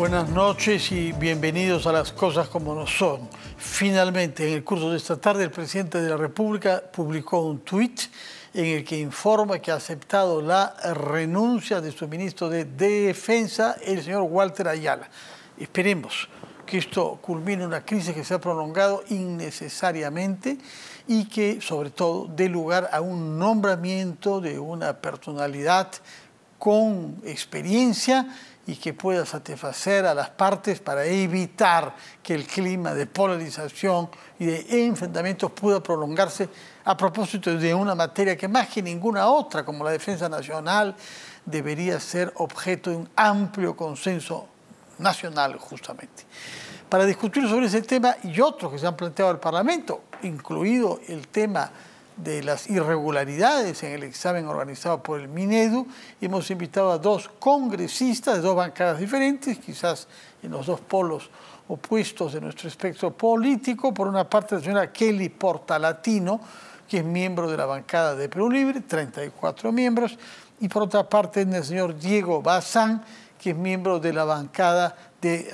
Buenas noches y bienvenidos a las cosas como no son. Finalmente, en el curso de esta tarde, el presidente de la República publicó un tuit en el que informa que ha aceptado la renuncia de su ministro de Defensa, el señor Walter Ayala. Esperemos que esto culmine una crisis que se ha prolongado innecesariamente y que sobre todo dé lugar a un nombramiento de una personalidad con experiencia y que pueda satisfacer a las partes para evitar que el clima de polarización y de enfrentamientos pueda prolongarse a propósito de una materia que más que ninguna otra, como la defensa nacional, debería ser objeto de un amplio consenso nacional justamente. Para discutir sobre ese tema y otros que se han planteado al Parlamento, incluido el tema de las irregularidades en el examen organizado por el Minedu, hemos invitado a dos congresistas de dos bancadas diferentes, quizás en los dos polos opuestos de nuestro espectro político. Por una parte, la señora Kelly Portalatino, que es miembro de la bancada de Perú Libre, 34 miembros, y por otra parte, el señor Diego Bazán, que es miembro de la bancada de,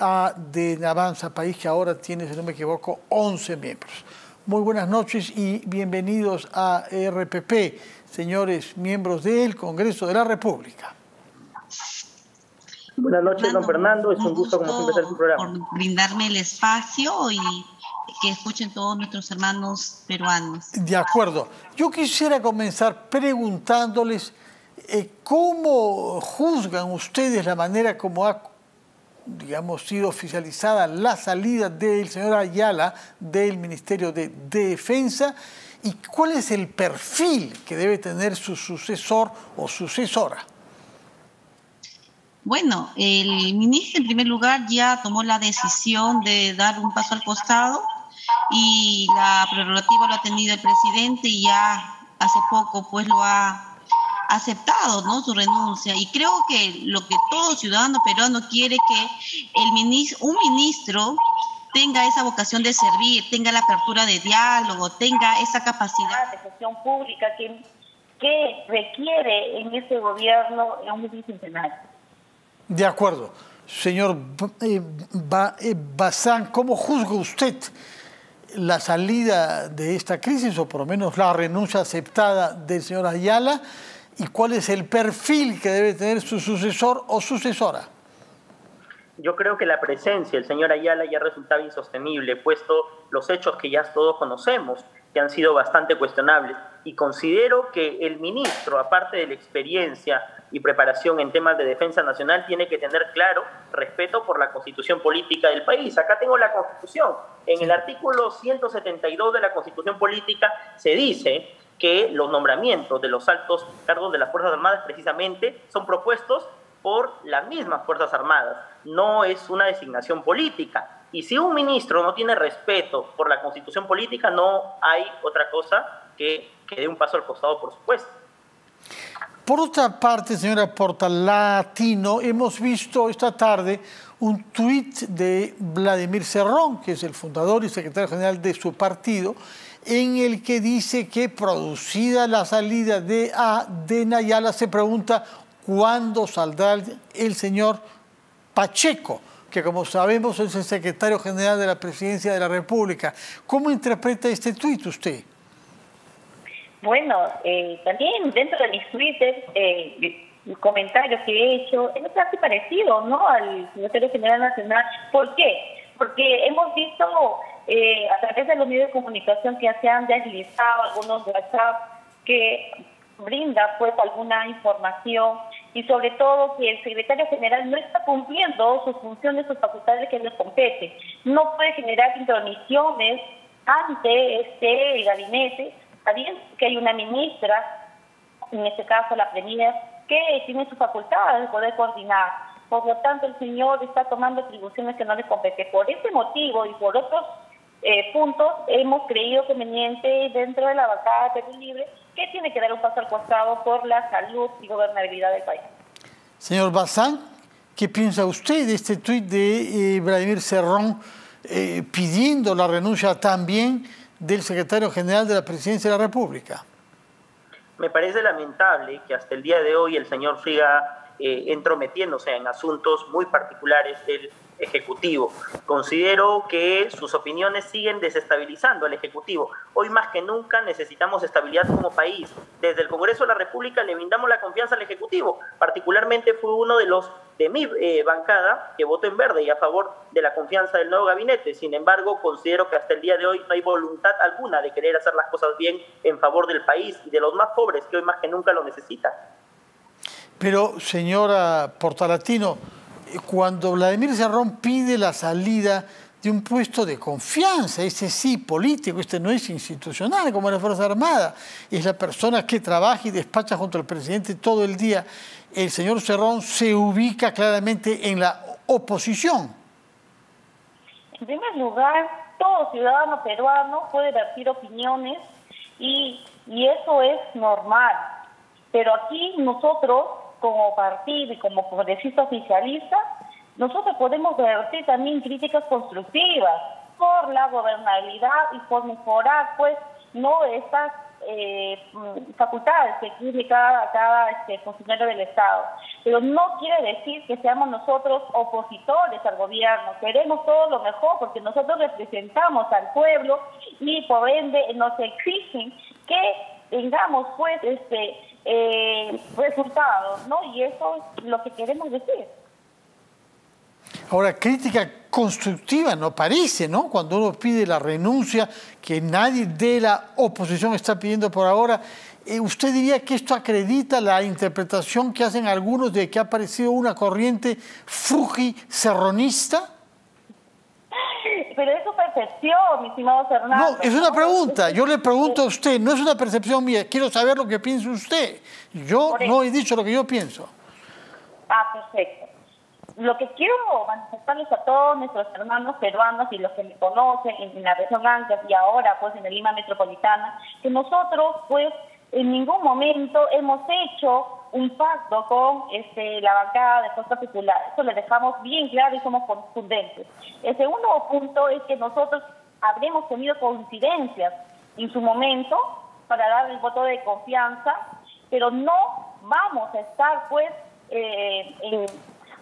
de Avanza País, que ahora tiene, si no me equivoco, 11 miembros. Muy buenas noches y bienvenidos a RPP, señores miembros del Congreso de la República. Buenas noches, don Fernando. Es un, gusto, como siempre, hacer su programa. Por brindarme el espacio y que escuchen todos nuestros hermanos peruanos. De acuerdo. Yo quisiera comenzar preguntándoles eh, cómo juzgan ustedes la manera como ha digamos, sido oficializada la salida del señor Ayala del Ministerio de Defensa y cuál es el perfil que debe tener su sucesor o sucesora. Bueno, el ministro en primer lugar ya tomó la decisión de dar un paso al costado y la prerrogativa lo ha tenido el presidente y ya hace poco pues lo ha aceptado ¿no? su renuncia y creo que lo que todo ciudadano peruano quiere que el ministro, un ministro tenga esa vocación de servir, tenga la apertura de diálogo, tenga esa capacidad de gestión pública que, que requiere en este gobierno en un bicentenario. De acuerdo. Señor eh, eh, Bazán, ¿cómo juzga usted la salida de esta crisis, o por lo menos la renuncia aceptada del señor Ayala? Y cuál es el perfil que debe tener su sucesor o sucesora? Yo creo que la presencia del señor Ayala ya resultaba insostenible, puesto los hechos que ya todos conocemos, que han sido bastante cuestionables. Y considero que el ministro, aparte de la experiencia y preparación en temas de defensa nacional, tiene que tener claro respeto por la constitución política del país. Acá tengo la constitución. En el artículo 172 de la constitución política se dice que los nombramientos de los altos cargos de las Fuerzas Armadas precisamente son propuestos por las mismas Fuerzas Armadas, no es una designación política. Y si un ministro no tiene respeto por la constitución política, no hay otra cosa que, que dé un paso al costado, por supuesto. Por otra parte, señora Portalatino, hemos visto esta tarde un tuit de Vladimir Cerrón, que es el fundador y secretario general de su partido, en el que dice que producida la salida de, a, se pregunta cuándo saldrá el, señor Pacheco, que como sabemos es el secretario general de la Presidencia de la República. ¿Cómo interpreta este tuit usted? Bueno, eh, también dentro de mis Twitter, eh, comentarios que he hecho, es casi parecido ¿no? al secretario general nacional. ¿Por qué? Porque hemos visto eh, a través de los medios de comunicación que se han deslizado algunos WhatsApp que brinda pues alguna información y sobre todo que el secretario general no está cumpliendo sus funciones, sus facultades que le competen. No puede generar intromisiones ante este gabinete, sabiendo que hay una ministra, en este caso la premier, que tiene sus facultades de poder coordinar. Por lo tanto, el señor está tomando atribuciones que no le competen. Por este motivo y por otros eh, puntos hemos creído conveniente dentro de la bancada de Perú Libre que tiene que dar un paso al costado por la salud y gobernabilidad del país. Señor Bazán, ¿qué piensa usted de este tuit de eh, Vladimir Cerrón eh, pidiendo la renuncia también del secretario general de la Presidencia de la República? Me parece lamentable que hasta el día de hoy el señor siga eh, entrometiéndose en asuntos muy particulares del Ejecutivo. Considero que sus opiniones siguen desestabilizando al Ejecutivo. Hoy más que nunca necesitamos estabilidad como país. Desde el Congreso de la República le brindamos la confianza al Ejecutivo. Particularmente fue uno de los de mi eh, bancada que votó en verde y a favor de la confianza del nuevo gabinete. Sin embargo, considero que hasta el día de hoy no hay voluntad alguna de querer hacer las cosas bien en favor del país y de los más pobres que hoy más que nunca lo necesitan. Pero, señora Portalatino, cuando Vladimir Cerrón pide la salida de un puesto de confianza, ese sí político, este no es institucional como la Fuerza Armada, es la persona que trabaja y despacha junto al presidente todo el día. El señor Cerrón se ubica claramente en la oposición. En primer lugar, todo ciudadano peruano puede vertir opiniones y, y eso es normal. Pero aquí nosotros como partido y como congresista oficialista, nosotros podemos vertir también críticas constructivas por la gobernabilidad y por mejorar, pues, no estas eh, facultades que tiene cada, cada este, funcionario del Estado. Pero no quiere decir que seamos nosotros opositores al gobierno. Queremos todo lo mejor porque nosotros representamos al pueblo y por ende nos exigen que tengamos pues este eh, resultados, ¿no? Y eso es lo que queremos decir. Ahora, crítica constructiva no parece, ¿no? Cuando uno pide la renuncia, que nadie de la oposición está pidiendo por ahora, eh, ¿usted diría que esto acredita la interpretación que hacen algunos de que ha aparecido una corriente fuji-serronista? Pero es su percepción, mi estimado Fernando. No, es una pregunta. Yo le pregunto a usted, no es una percepción mía. Quiero saber lo que piensa usted. Yo no he dicho lo que yo pienso. Ah, perfecto. Lo que quiero manifestarles a todos nuestros hermanos peruanos y los que me conocen en, la región Ancash y ahora pues en el Lima Metropolitana, que nosotros pues en ningún momento hemos hecho un pacto con este, la bancada de Fuerza Popular. Eso le dejamos bien claro y somos contundentes. El segundo punto es que nosotros habremos tenido coincidencias en su momento para dar el voto de confianza, pero no vamos a estar pues eh,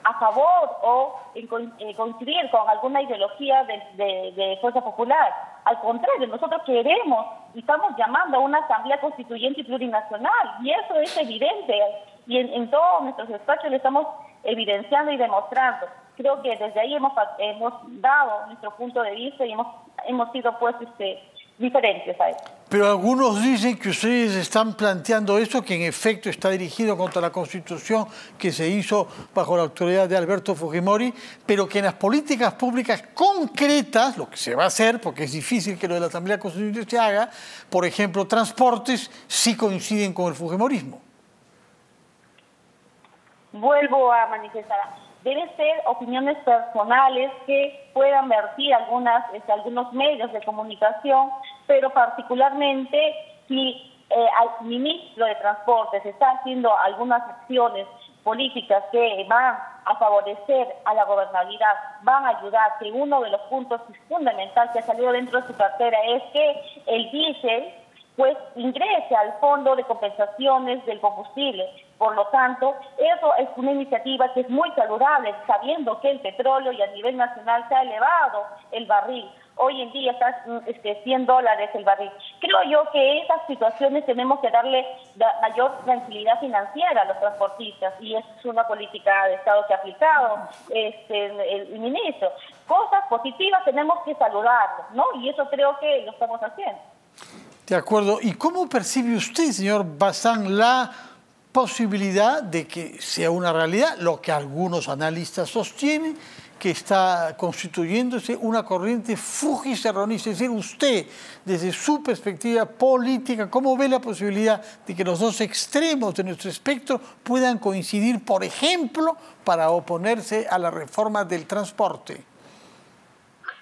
a favor o en eh, coincidir con alguna ideología de Fuerza Popular al contrario, nosotros queremos y estamos llamando a una asamblea constituyente y plurinacional y eso es evidente y en, todos nuestros espacios lo estamos evidenciando y demostrando. Creo que desde ahí hemos, hemos dado nuestro punto de vista y hemos, hemos sido pues este, diferentes a Pero algunos dicen que ustedes están planteando eso, que en efecto está dirigido contra la Constitución que se hizo bajo la autoridad de Alberto Fujimori, pero que en las políticas públicas concretas, lo que se va a hacer, porque es difícil que lo de la Asamblea Constituyente se haga, por ejemplo, transportes, sí coinciden con el Fujimorismo. Vuelvo a manifestar deben ser opiniones personales que puedan vertir algunas, este, algunos medios de comunicación, pero particularmente si eh, al ministro de Transportes está haciendo algunas acciones políticas que van a favorecer a la gobernabilidad, van a ayudar, que uno de los puntos fundamentales que ha salido dentro de su cartera es que el diésel pues ingrese al fondo de compensaciones del combustible. Por lo tanto, eso es una iniciativa que es muy saludable, sabiendo que el petróleo y a nivel nacional se ha elevado el barril. Hoy en día está este, 100 dólares el barril. Creo yo que esas situaciones tenemos que darle mayor tranquilidad financiera a los transportistas y es una política de Estado que ha aplicado este, el, ministro. Cosas positivas tenemos que saludarlas, ¿no? Y eso creo que lo estamos haciendo. De acuerdo. ¿Y cómo percibe usted, señor Bazán, la posibilidad de que sea una realidad lo que algunos analistas sostienen, que está constituyéndose una corriente fujicerronista? Es decir, usted, desde su perspectiva política, ¿cómo ve la posibilidad de que los dos extremos de nuestro espectro puedan coincidir, por ejemplo, para oponerse a la reforma del transporte?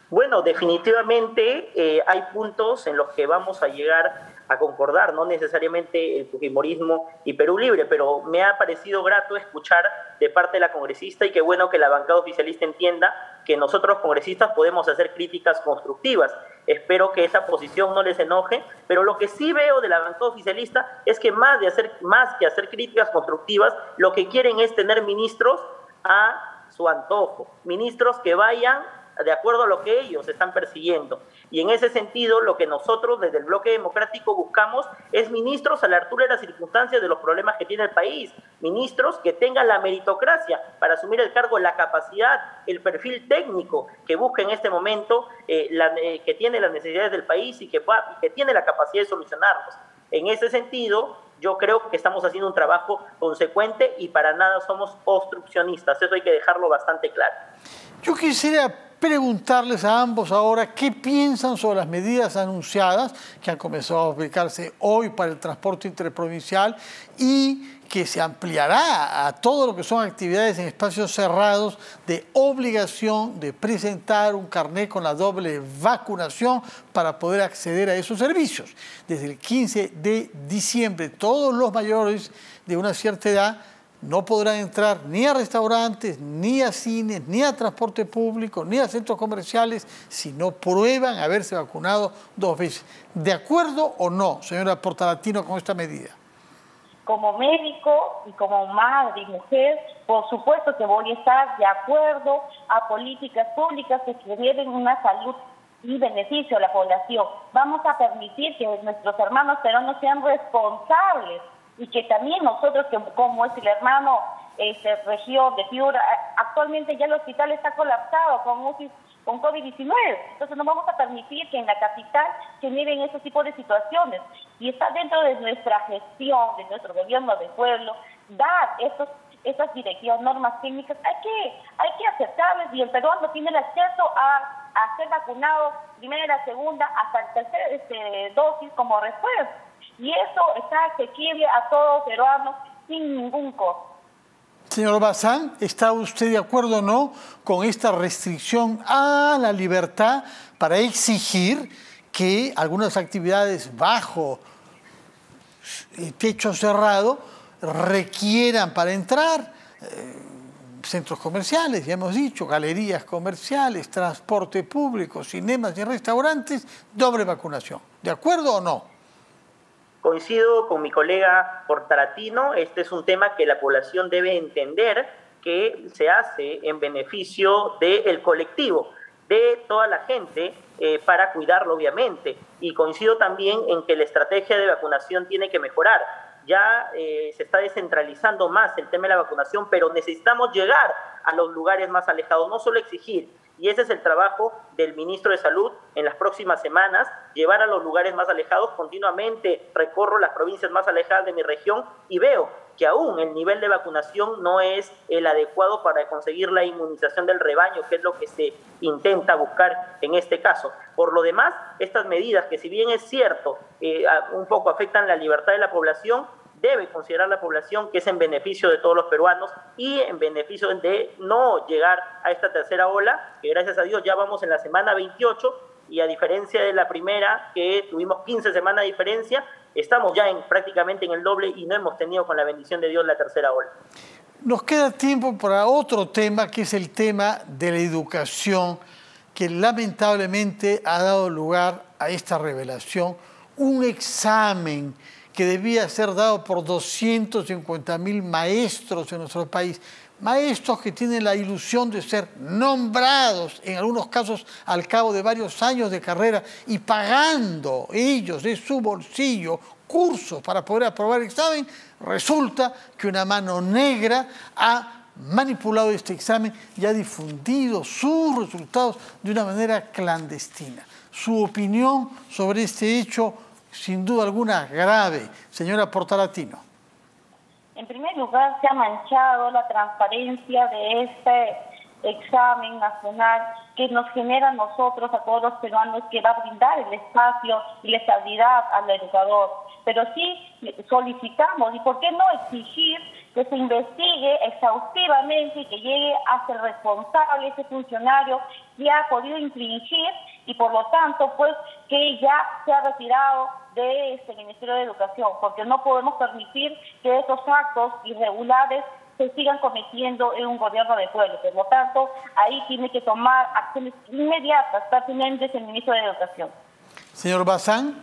Bueno, definitivamente eh, hay puntos en los que vamos a llegar a concordar, no necesariamente el fujimorismo y Perú Libre, pero me ha parecido grato escuchar de parte de la congresista y qué bueno que la bancada oficialista entienda que nosotros congresistas podemos hacer críticas constructivas. Espero que esa posición no les enoje, pero lo que sí veo de la bancada oficialista es que más, de hacer, más que hacer críticas constructivas, lo que quieren es tener ministros a su antojo, ministros que vayan de acuerdo a lo que ellos están persiguiendo. Y en ese sentido, lo que nosotros desde el bloque democrático buscamos es ministros a la altura de las circunstancias de los problemas que tiene el país, ministros que tengan la meritocracia para asumir el cargo, la capacidad, el perfil técnico que busca en este momento, eh, eh, que tiene las necesidades del país y que, que tiene la capacidad de solucionarlos. En ese sentido, yo creo que estamos haciendo un trabajo consecuente y para nada somos obstruccionistas. Eso hay que dejarlo bastante claro. Yo quisiera preguntarles a ambos ahora qué piensan sobre las medidas anunciadas que han comenzado a aplicarse hoy para el transporte interprovincial y que se ampliará a todo lo que son actividades en espacios cerrados de obligación de presentar un carnet con la doble vacunación para poder acceder a esos servicios. Desde el 15 de diciembre, todos los mayores de una cierta edad no podrán entrar ni a restaurantes, ni a cines, ni a transporte público, ni a centros comerciales si no prueban haberse vacunado dos veces. ¿De acuerdo o no, señora Portalatino, con esta medida? Como médico y como madre y mujer, por supuesto que voy a estar de acuerdo a políticas públicas que generen una salud y beneficio a la población. Vamos a permitir que nuestros hermanos peruanos sean responsables y que también nosotros, que como es el hermano este, región de Piura, actualmente ya el hospital está colapsado con con COVID-19. Entonces no vamos a permitir que en la capital se generen ese tipo de situaciones. Y está dentro de nuestra gestión, de nuestro gobierno de pueblo, dar esos, esas directivas, normas técnicas. Hay que, hay que aceptarles y el peruano tiene el acceso a, a ser vacunado primera, segunda, hasta el tercer este, dosis como refuerzo y eso está asequible a todo peruano sin ningún costo. Señor Bazán, ¿está usted de acuerdo o no con esta restricción a la libertad para exigir que algunas actividades bajo techo cerrado requieran para entrar eh, centros comerciales, ya hemos dicho, galerías comerciales, transporte público, cinemas y restaurantes, doble vacunación? ¿De acuerdo o no? Coincido con mi colega Portaratino, este es un tema que la población debe entender que se hace en beneficio del colectivo, de toda la gente, eh, para cuidarlo obviamente. Y coincido también en que la estrategia de vacunación tiene que mejorar. Ya eh, se está descentralizando más el tema de la vacunación, pero necesitamos llegar a los lugares más alejados, no solo exigir, y ese es el trabajo del ministro de Salud en las próximas semanas, llevar a los lugares más alejados. Continuamente recorro las provincias más alejadas de mi región y veo que aún el nivel de vacunación no es el adecuado para conseguir la inmunización del rebaño, que es lo que se intenta buscar en este caso. Por lo demás, estas medidas, que si bien es cierto, eh, un poco afectan la libertad de la población, debe considerar la población que es en beneficio de todos los peruanos y en beneficio de no llegar a esta tercera ola, que gracias a Dios ya vamos en la semana 28 y a diferencia de la primera, que tuvimos 15 semanas de diferencia, estamos ya en, prácticamente en el doble y no hemos tenido con la bendición de Dios la tercera ola. Nos queda tiempo para otro tema, que es el tema de la educación, que lamentablemente ha dado lugar a esta revelación, un examen que debía ser dado por 250 mil maestros en nuestro país, maestros que tienen la ilusión de ser nombrados, en algunos casos al cabo de varios años de carrera, y pagando ellos de su bolsillo cursos para poder aprobar el examen, resulta que una mano negra ha manipulado este examen y ha difundido sus resultados de una manera clandestina. Su opinión sobre este hecho sin duda alguna grave. Señora Portalatino. En primer lugar, se ha manchado la transparencia de este examen nacional que nos genera a nosotros, a todos los peruanos, que va a brindar el espacio y la estabilidad al educador. Pero sí solicitamos, y por qué no exigir que se investigue exhaustivamente y que llegue hasta el responsable, ese funcionario que ha podido infringir y por lo tanto, pues que ya se ha retirado de este Ministerio de Educación, porque no podemos permitir que esos actos irregulares se sigan cometiendo en un gobierno de pueblo. Por lo tanto, ahí tiene que tomar acciones inmediatas, pertinentes el ministro de Educación. Señor Bazán.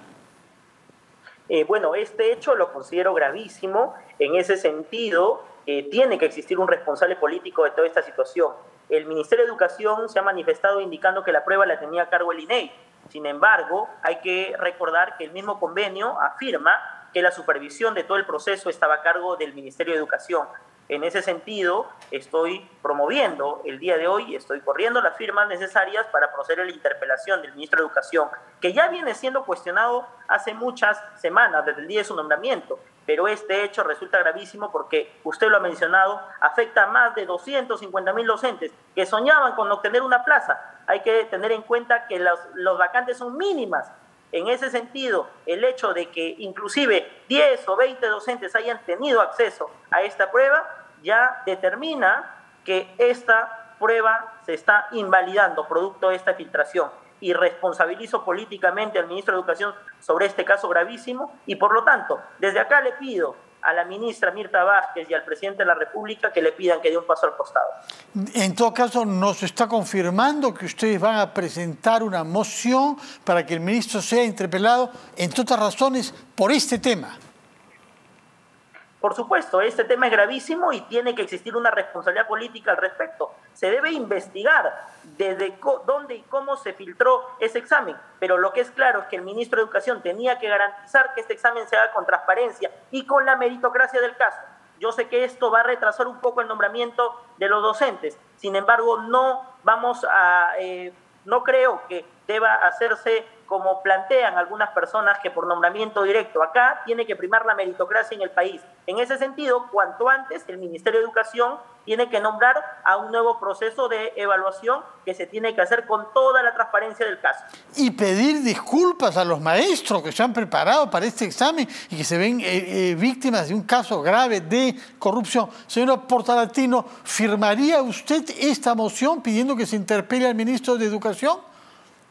Eh, bueno, este hecho lo considero gravísimo. En ese sentido, eh, tiene que existir un responsable político de toda esta situación. El Ministerio de Educación se ha manifestado indicando que la prueba la tenía a cargo el INEI. Sin embargo, hay que recordar que el mismo convenio afirma que la supervisión de todo el proceso estaba a cargo del Ministerio de Educación. En ese sentido, estoy promoviendo el día de hoy, estoy corriendo las firmas necesarias para proceder a la interpelación del ministro de Educación, que ya viene siendo cuestionado hace muchas semanas, desde el día de su nombramiento. Pero este hecho resulta gravísimo porque, usted lo ha mencionado, afecta a más de 250 mil docentes que soñaban con obtener una plaza. Hay que tener en cuenta que los, vacantes son mínimas en ese sentido, el hecho de que inclusive 10 o 20 docentes hayan tenido acceso a esta prueba ya determina que esta prueba se está invalidando producto de esta filtración y responsabilizo políticamente al ministro de Educación sobre este caso gravísimo y por lo tanto, desde acá le pido a la ministra Mirta Vázquez y al presidente de la República que le pidan que dé un paso al costado. En todo caso, nos está confirmando que ustedes van a presentar una moción para que el ministro sea interpelado, entre otras razones, por este tema. Por supuesto, este tema es gravísimo y tiene que existir una responsabilidad política al respecto. Se debe investigar desde dónde y cómo se filtró ese examen, pero lo que es claro es que el ministro de Educación tenía que garantizar que este examen se haga con transparencia y con la meritocracia del caso. Yo sé que esto va a retrasar un poco el nombramiento de los docentes, sin embargo, no vamos a, eh, no creo que deba hacerse como plantean algunas personas que por nombramiento directo acá tiene que primar la meritocracia en el país. En ese sentido, cuanto antes el Ministerio de Educación tiene que nombrar a un nuevo proceso de evaluación que se tiene que hacer con toda la transparencia del caso. Y pedir disculpas a los maestros que se han preparado para este examen y que se ven eh, eh, víctimas de un caso grave de corrupción. Señora Portalatino, ¿firmaría usted esta moción pidiendo que se interpele al ministro de Educación?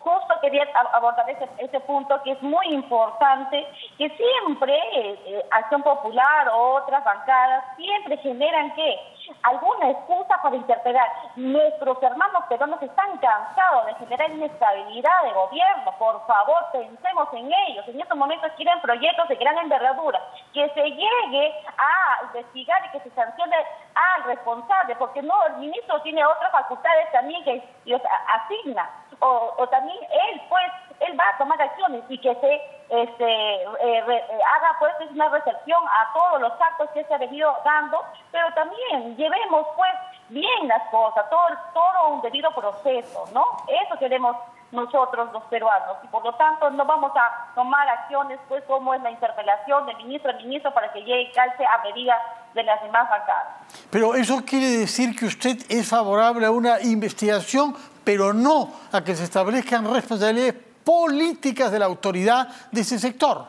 Justo quería abordar ese, ese punto que es muy importante, que siempre eh, Acción Popular o otras bancadas siempre generan que alguna excusa para interpelar. Nuestros hermanos peruanos están cansados de generar inestabilidad de gobierno. Por favor, pensemos en ellos. En estos momentos quieren proyectos de gran envergadura. Que se llegue a investigar y que se sancione al responsable, porque no, el ministro tiene otras facultades también que los asigna o, o también él, pues, él va a tomar acciones y que se este, eh, eh, haga pues una recepción a todos los actos que se ha venido dando, pero también llevemos pues bien las cosas, todo, un debido proceso, ¿no? Eso queremos nosotros los peruanos y por lo tanto no vamos a tomar acciones pues como es la interpelación del ministro al ministro para que llegue y calce a medida de las demás bancadas. Pero eso quiere decir que usted es favorable a una investigación pero no a que se establezcan responsabilidades políticas de la autoridad de ese sector.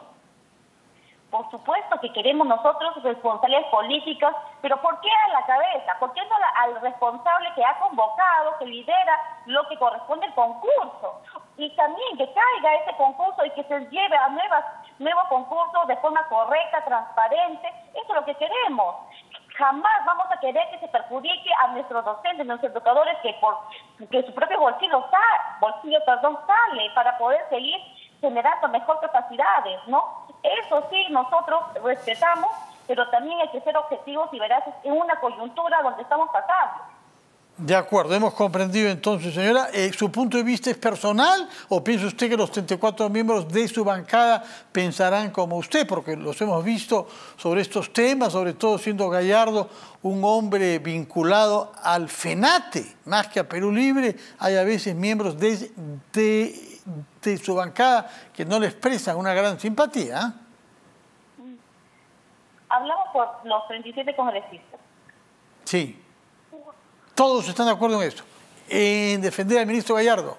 Por supuesto que queremos nosotros responsabilidades políticas, pero ¿por qué a la cabeza? ¿Por qué no al responsable que ha convocado, que lidera lo que corresponde al concurso? Y también que caiga ese concurso y que se lleve a nuevas, nuevos concursos de forma correcta, transparente. Eso es lo que queremos jamás vamos a querer que se perjudique a nuestros docentes, nuestros educadores, que por que su propio bolsillo, bolsillo perdón, sale para poder seguir generando mejor capacidades, ¿no? Eso sí, nosotros respetamos, pero también hay que ser objetivos y veraces en una coyuntura donde estamos pasando. De acuerdo, hemos comprendido entonces, señora. Eh, ¿Su punto de vista es personal o piensa usted que los 34 miembros de su bancada pensarán como usted? Porque los hemos visto sobre estos temas, sobre todo siendo Gallardo un hombre vinculado al FENATE, más que a Perú Libre. Hay a veces miembros de, de, su bancada que no le expresan una gran simpatía. ¿eh? Hablamos por los 37 congresistas. Sí. Todos están de acuerdo en esto, en defender al ministro Gallardo.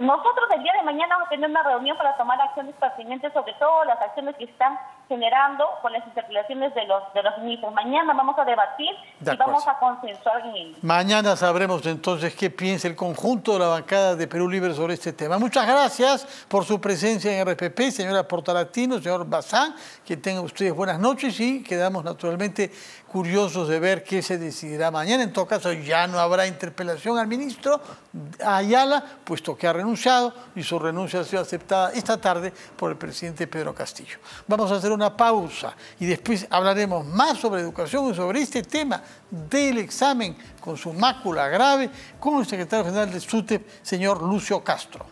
nosotros el día de mañana vamos a tener una reunión para tomar acciones pertinentes, sobre todo las acciones que están generando con las interpelaciones de los, de los ministros. Mañana vamos a debatir y vamos a consensuar en él. Mañana sabremos entonces qué piensa el conjunto de la bancada de Perú Libre sobre este tema. Muchas gracias por su presencia en RPP, señora Portalatino, señor Bazán, que tengan ustedes buenas noches y quedamos naturalmente curiosos de ver qué se decidirá mañana. En todo caso, ya no habrá interpelación al ministro Ayala, puesto que ha renunciado y su renuncia ha sido aceptada esta tarde por el presidente Pedro Castillo. Vamos a hacer una pausa y después hablaremos más sobre educación y sobre este tema del examen con su mácula grave con el secretario general de SUTEP, señor Lucio Castro.